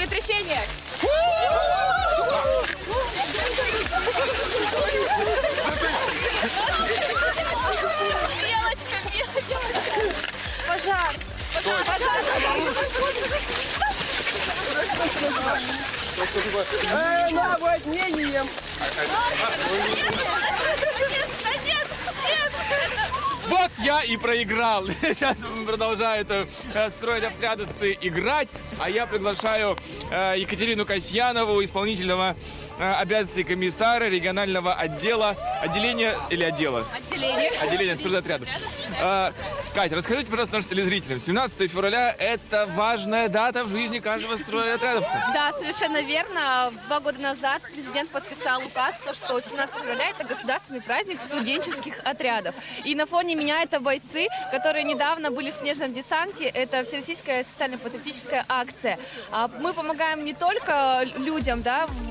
землетрясение. Белочка, белочка. Пожар. Э, наводнением. Я и проиграл. Сейчас продолжают э, строить отрядовцы играть, а я приглашаю э, Екатерину Касьянову, исполнительного э, обязанностей комиссара регионального отдела, отделения или отдела? Отделение. Отделение стройотрядов. Катя, расскажите, пожалуйста, нашим телезрителям. 17 февраля – это важная дата в жизни каждого стройотрядовца. Да, совершенно верно. Два года назад президент подписал указ, то, что 17 февраля – это государственный праздник студенческих отрядов. И на фоне меня это бойцы, которые недавно были в снежном десанте. Это всероссийская социально-патриотическая акция. А Мы помогаем не только людям, да, в-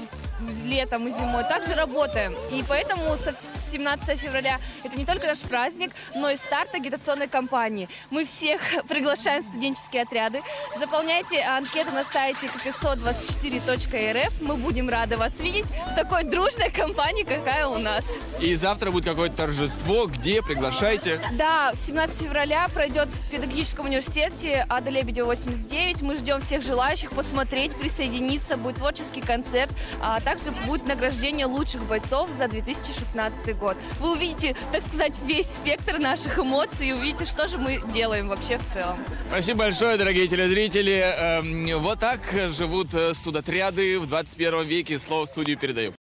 летом и зимой, также работаем. И поэтому со 17 февраля это не только наш праздник, но и старт агитационной кампании. Мы всех приглашаем в студенческие отряды. Заполняйте анкету на сайте kkso24.rf. Мы будем рады вас видеть в такой дружной компании, какая у нас. И завтра будет какое-то торжество, где приглашайте. Да, 17 февраля пройдет в педагогическом университете Ада Лебедева 89. Мы ждем всех желающих посмотреть, присоединиться. Будет творческий концерт, а также будет награждение лучших бойцов за 2016 год. Вы увидите, так сказать, весь спектр наших эмоций и увидите, что же мы делаем вообще в целом. Спасибо большое, дорогие телезрители. Эм, Вот так живут э, студотряды в 21 веке. Слово в студию передаю.